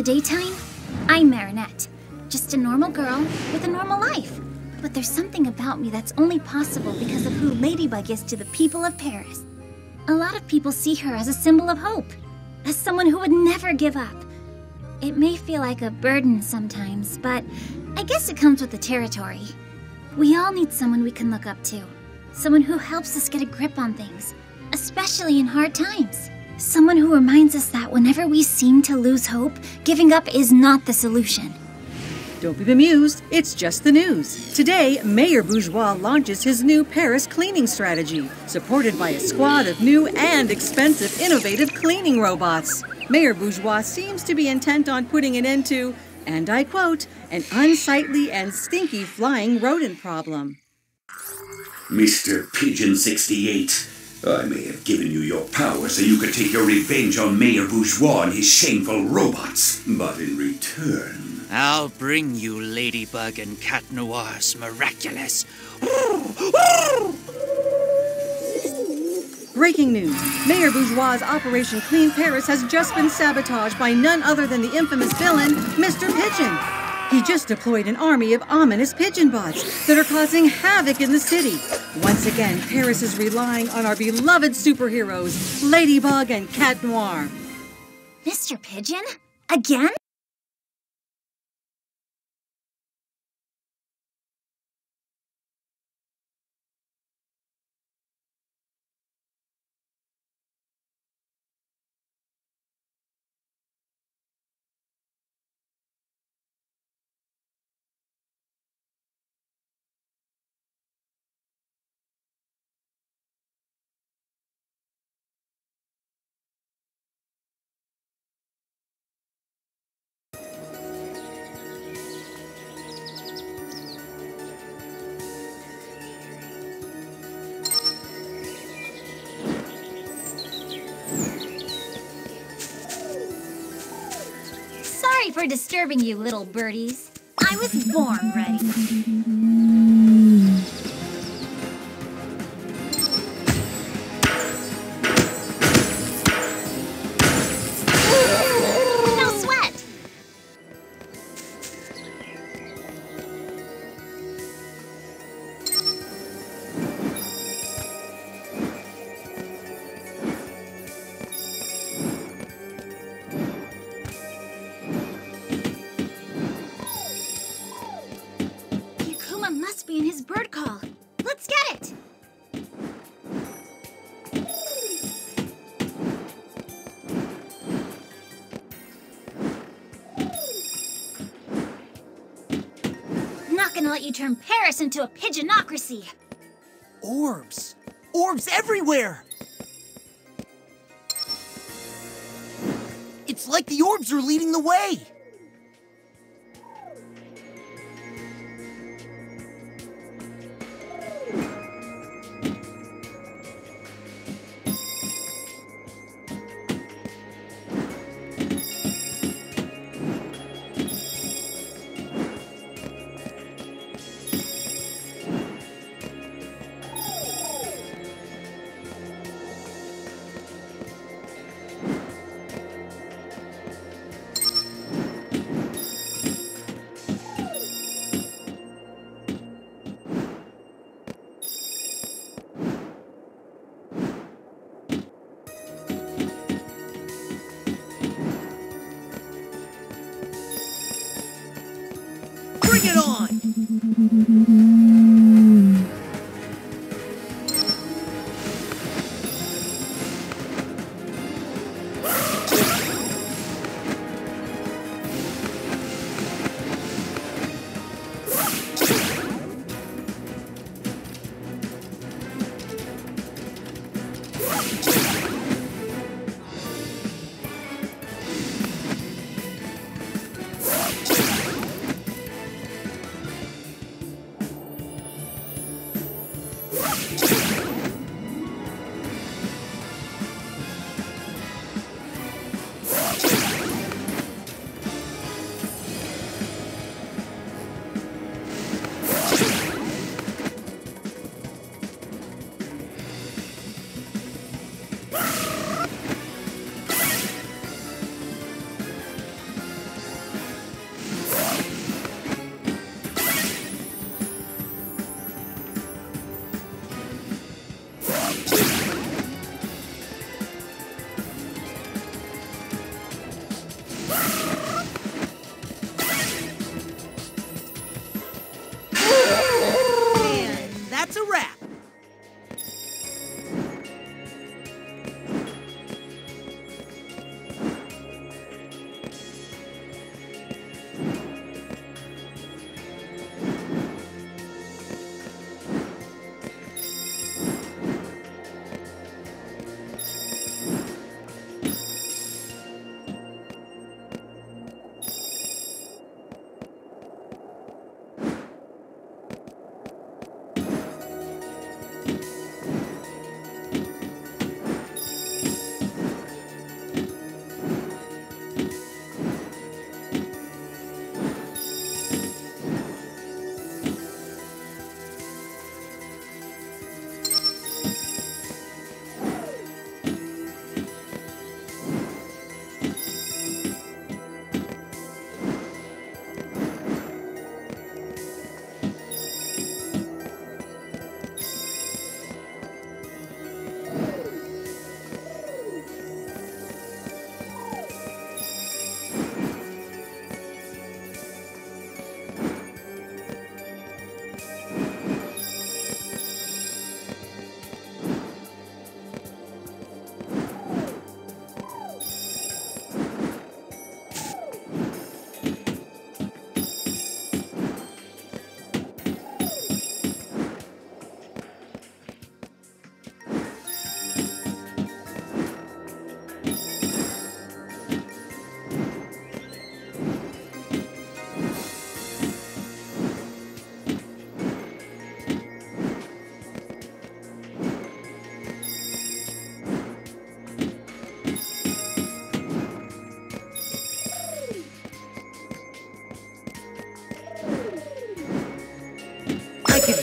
the daytime, I'm Marinette. Just a normal girl with a normal life. But there's something about me that's only possible because of who Ladybug is to the people of Paris. A lot of people see her as a symbol of hope, as someone who would never give up. It may feel like a burden sometimes, but I guess it comes with the territory. We all need someone we can look up to. Someone who helps us get a grip on things, especially in hard times. Someone who reminds us that whenever we seem to lose hope, giving up is not the solution. Don't be bemused, it's just the news. Today, Mayor Bourgeois launches his new Paris cleaning strategy, supported by a squad of new and expensive innovative cleaning robots. Mayor Bourgeois seems to be intent on putting an end to, and I quote, an unsightly and stinky flying rodent problem. Mr. Pigeon 68, I may have given you your power so you could take your revenge on Mayor Bourgeois and his shameful robots. But in return, I'll bring you Ladybug and Cat Noir's miraculous. Breaking news Mayor Bourgeois' Operation Clean Paris has just been sabotaged by none other than the infamous villain, Mr. Pigeon. He just deployed an army of ominous pigeon bots that are causing havoc in the city. Once again, Paris is relying on our beloved superheroes, Ladybug and Cat Noir. Mr. Pigeon? Again? For disturbing you, little birdies. I was born ready. Bird call. Let's get it! Not gonna let you turn Paris into a pigeonocracy. Orbs! Orbs everywhere! It's like the orbs are leading the way!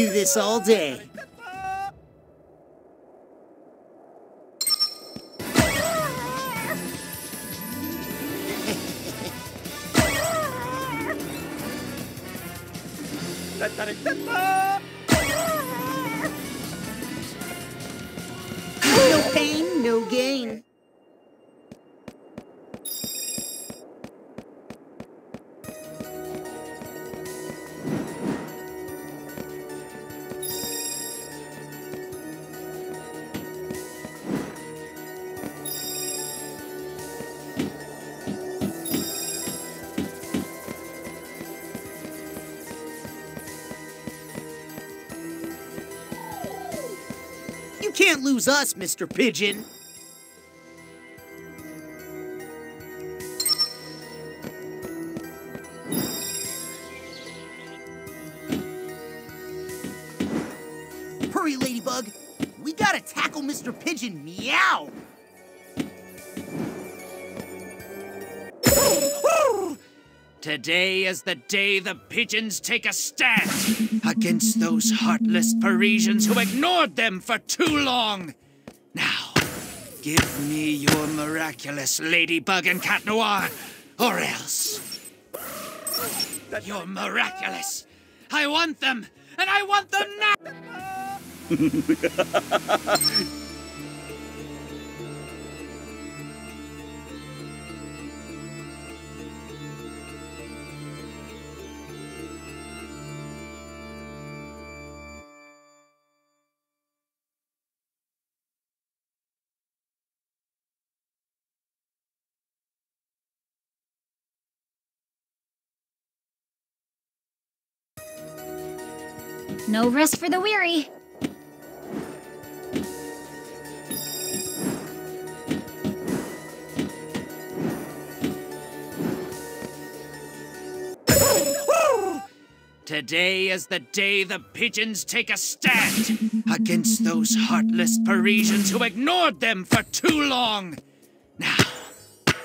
Do this all day. Can't lose us, Mr. Pigeon. Today is the day the pigeons take a stand against those heartless Parisians who ignored them for too long. Now, give me your miraculous Ladybug and Cat Noir, or else. You're miraculous. I want them, and I want them now. No rest for the weary. Today is the day the pigeons take a stand against those heartless Parisians who ignored them for too long. Now,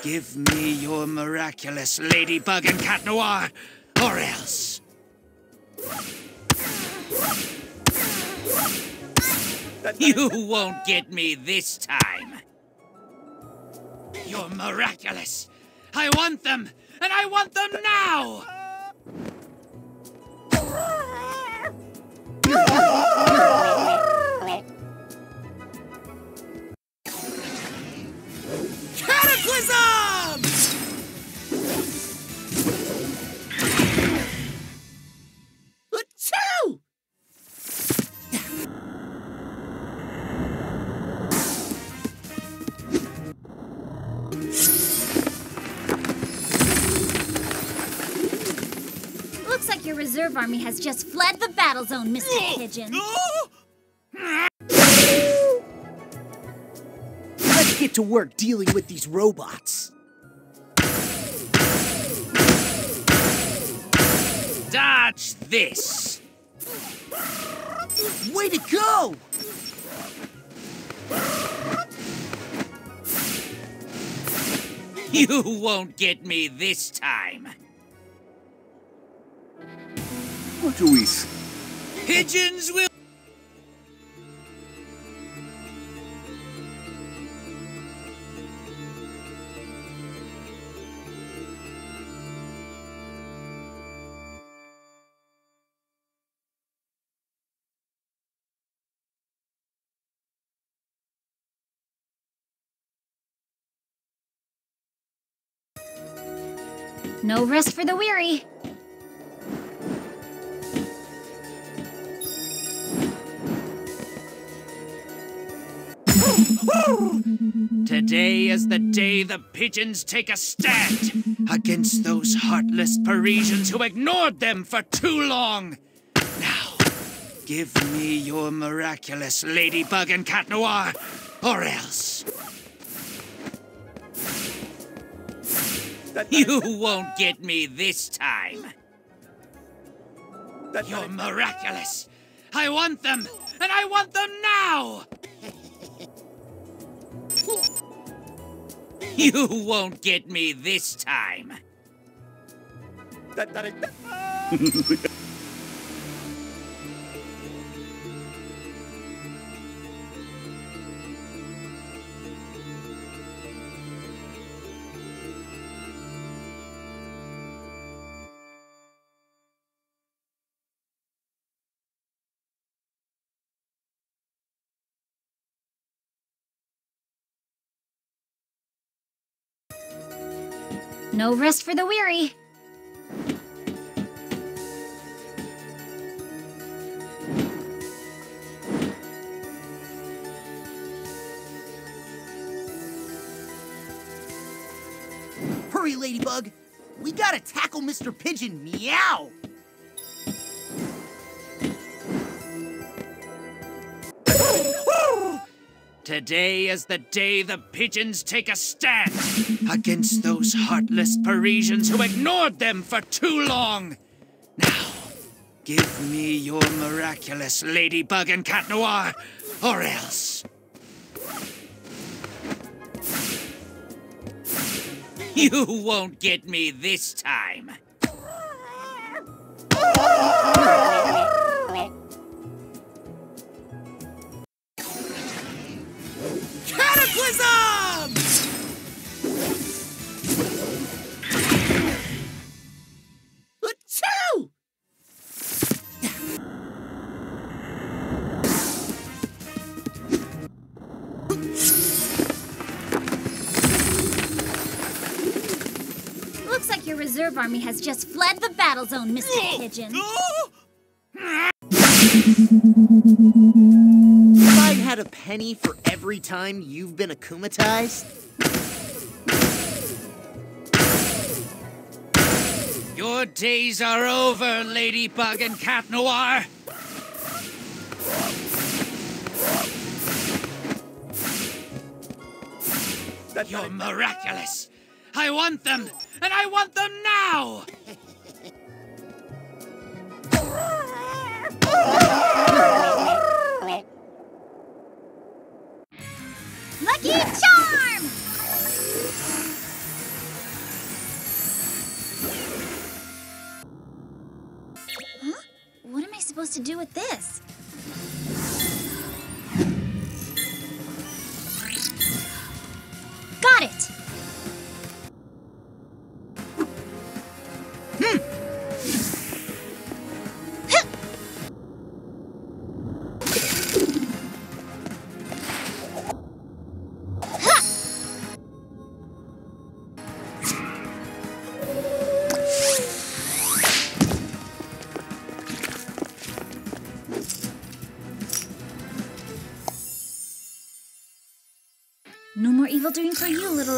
give me your miraculous Ladybug and Cat Noir, or else. You won't get me this time. You're miraculous. I want them, and I want them now! Looks like your reserve army has just fled the battle zone, Mr. Pigeon. Let's get to work dealing with these robots. Dodge this! Way to go! You won't get me this time. What do we Pigeons will. No rest for the weary. Today is the day the pigeons take a stand against those heartless Parisians who ignored them for too long. Now, give me your miraculous Ladybug and Cat Noir, or else. You won't get me this time. You're miraculous. I want them, and I want them now! You won't get me this time. No rest for the weary. Hurry, Ladybug! We gotta tackle Mr. Pigeon Meow! Today is the day the pigeons take a stand against those heartless Parisians who ignored them for too long. Now, give me your miraculous Ladybug and Cat Noir, or else. You won't get me this time. Ah! Looks like your reserve army has just fled the battle zone, Mr. Oh, Pigeon. If I'd had a penny for every time you've been akumatized, Your days are over, Ladybug and Cat Noir. You're miraculous. I want them, and I want them now. Lucky Charm! Huh? What am I supposed to do with this?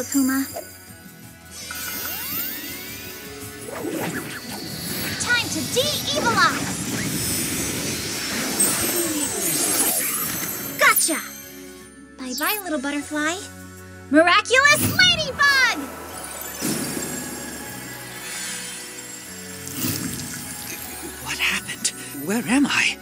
Akuma. Time to de-evilize! Gotcha! Bye-bye, little butterfly. Miraculous Ladybug! What happened? Where am I?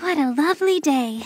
What a lovely day.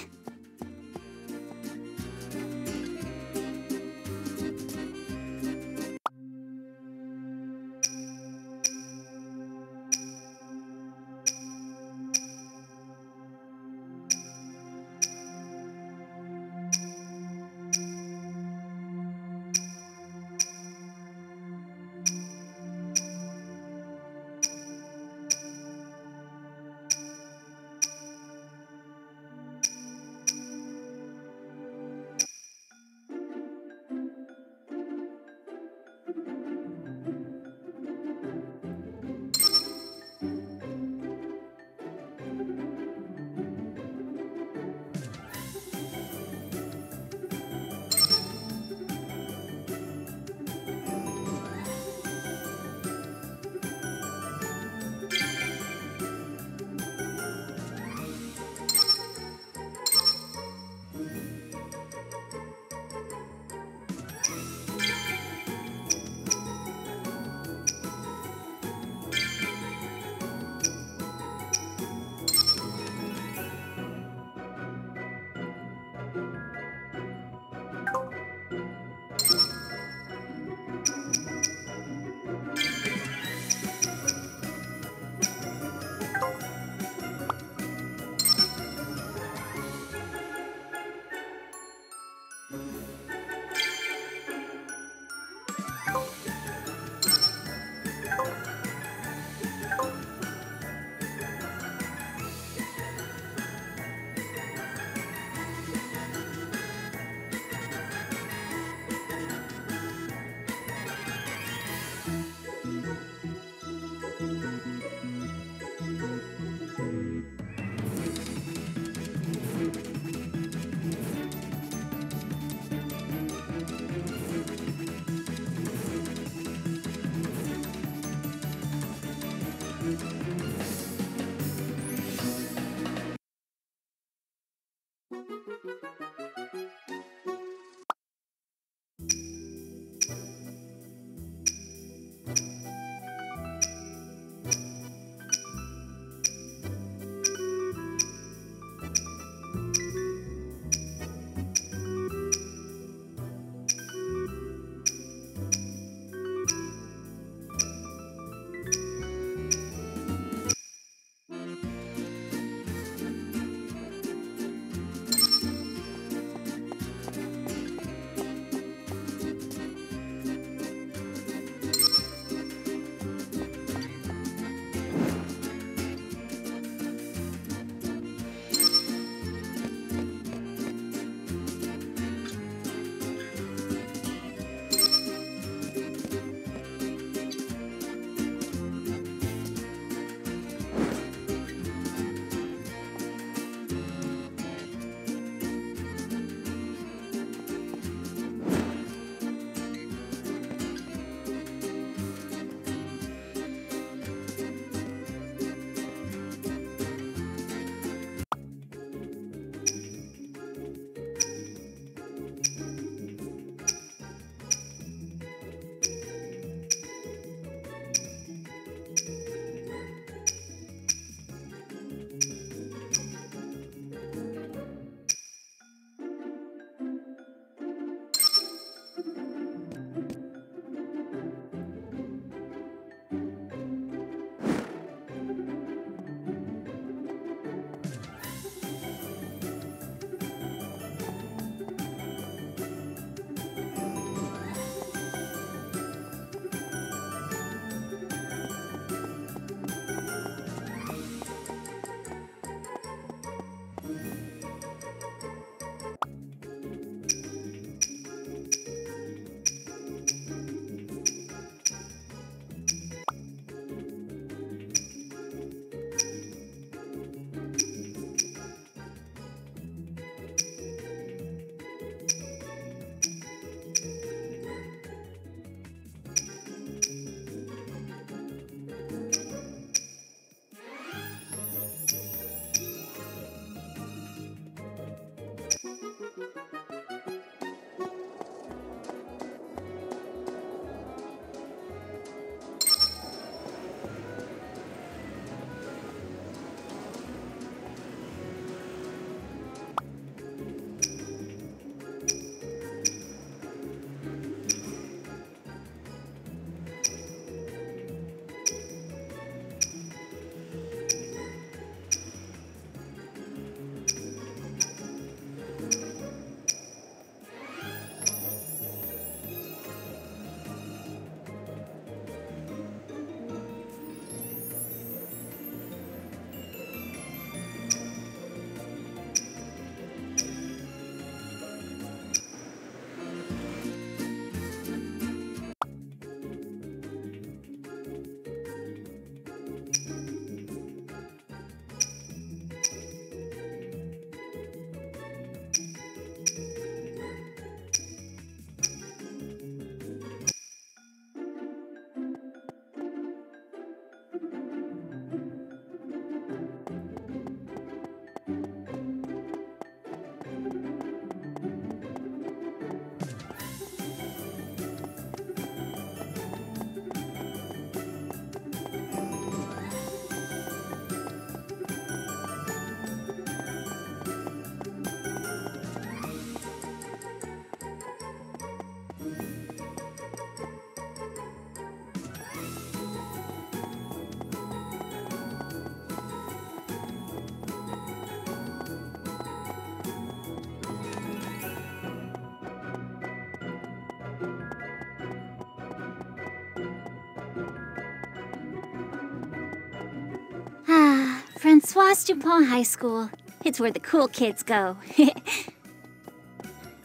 Francoise Dupont High School. It's where the cool kids go.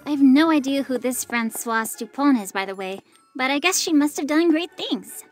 I have no idea who this Francoise Dupont is, by the way, but I guess she must have done great things.